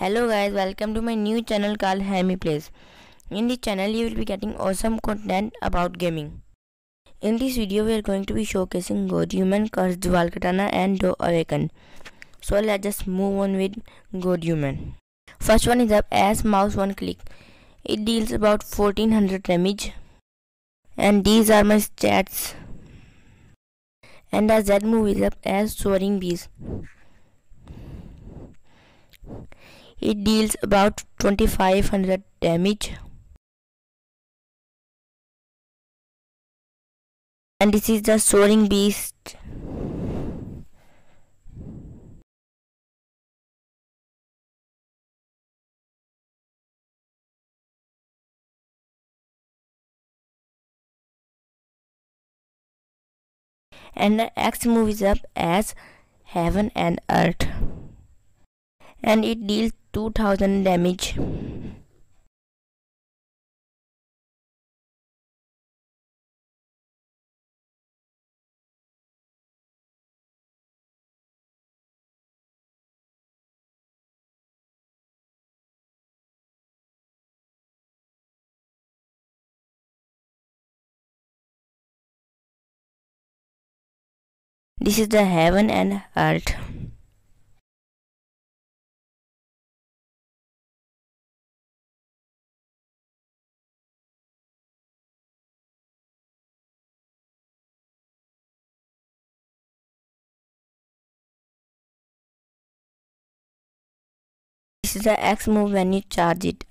Hello guys, welcome to my new channel called HammyPlayz. In this channel you will be getting awesome content about gaming. In this video we are going to be showcasing Godhuman, Cursed Dual Katana and Dough Awaken. So let's just move on with Godhuman. First one is up as mouse one click. It deals about 1400 damage. And these are my stats. And the Z move is up as Soaring Beast. It deals about 2500 damage. And this is the soaring beast. And the X moves up as heaven and earth and it deals 2000 damage. This is the heaven and earth. Is the X move when you charge it.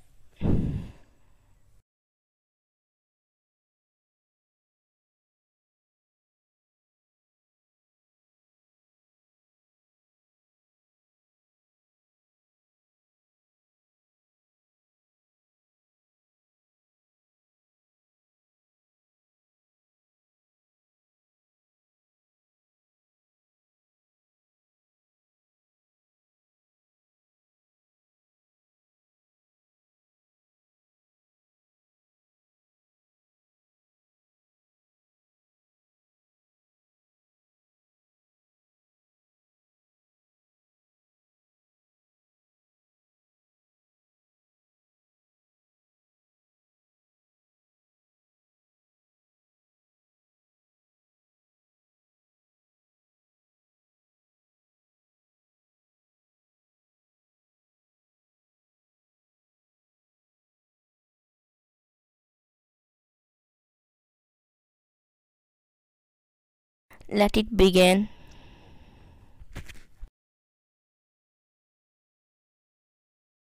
Let it begin.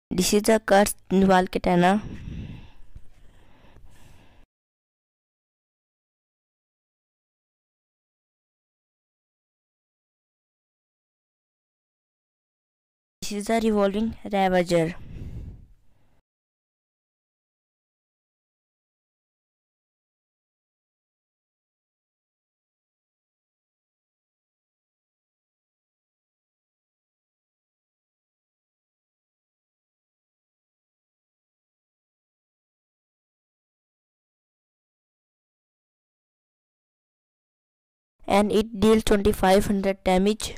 This is the cursed dual katana. This is the revolving ravager. And it deals 2500 damage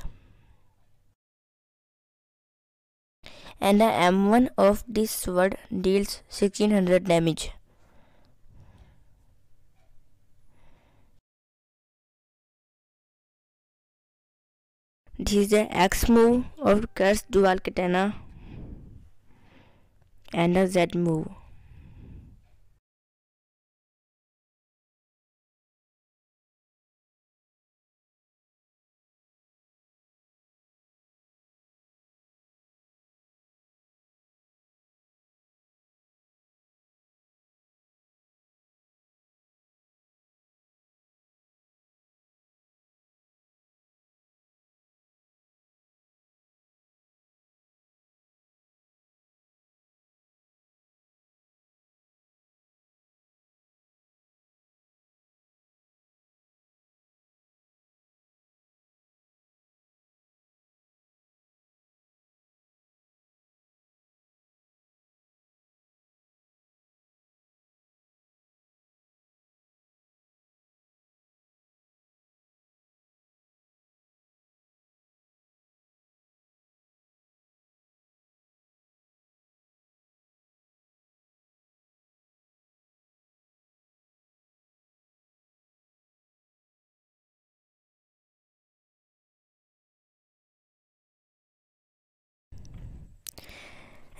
and the M1 of this sword deals 1600 damage. This is the X move of Cursed Dual Katana and the Z move.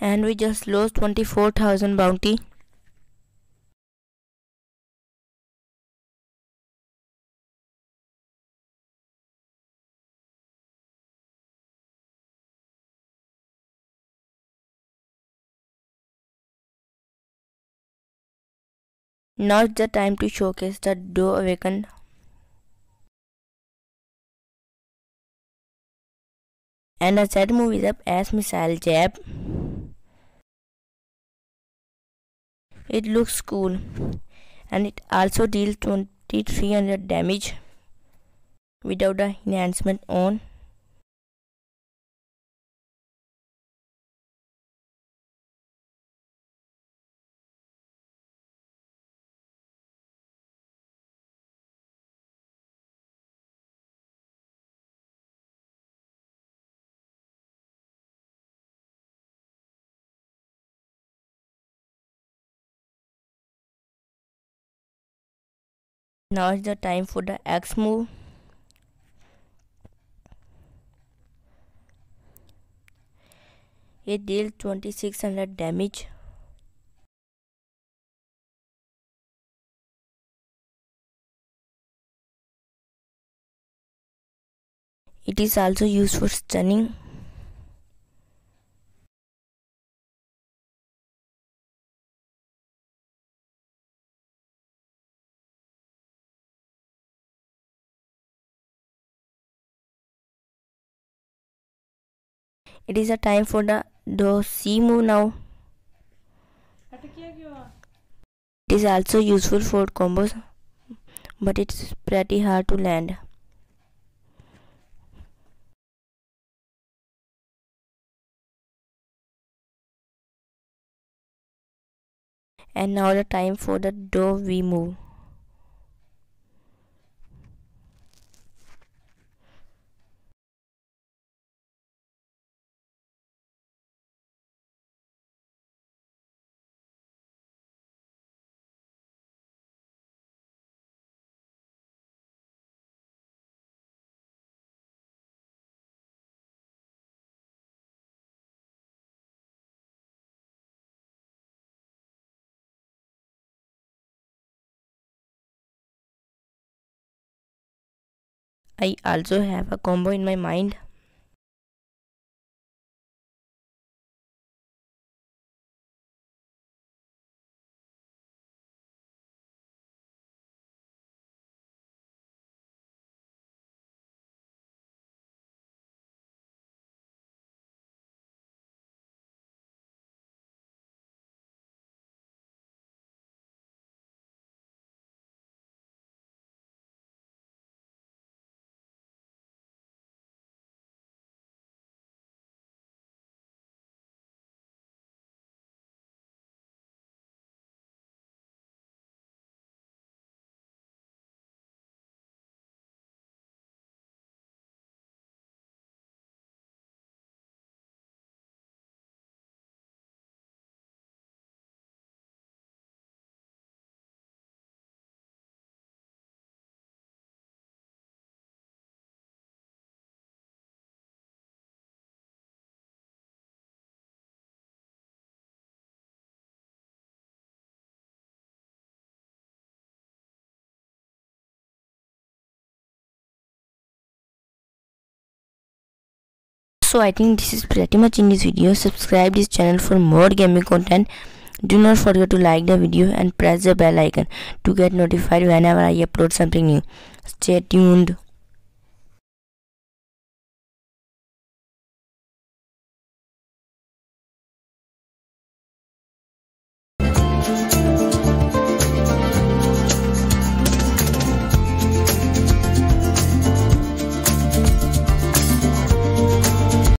And we just lost 24,000 bounty Now is the time to showcase the Dough Awakened. And a set moves up as Missile Jab. It looks cool and it also deals 2300 damage without the enhancement on. Now is the time for the X move. It deals 2600 damage. It is also used for stunning. It is a time for the dough C move now. It is also useful for combos but it's pretty hard to land. And now the time for the dough V move. I also have a combo in my mind. So i think this is pretty much in this video. Subscribe this channel for more gaming content. Do not forget to like the video and press the bell icon to get notified whenever i upload something new. Stay tuned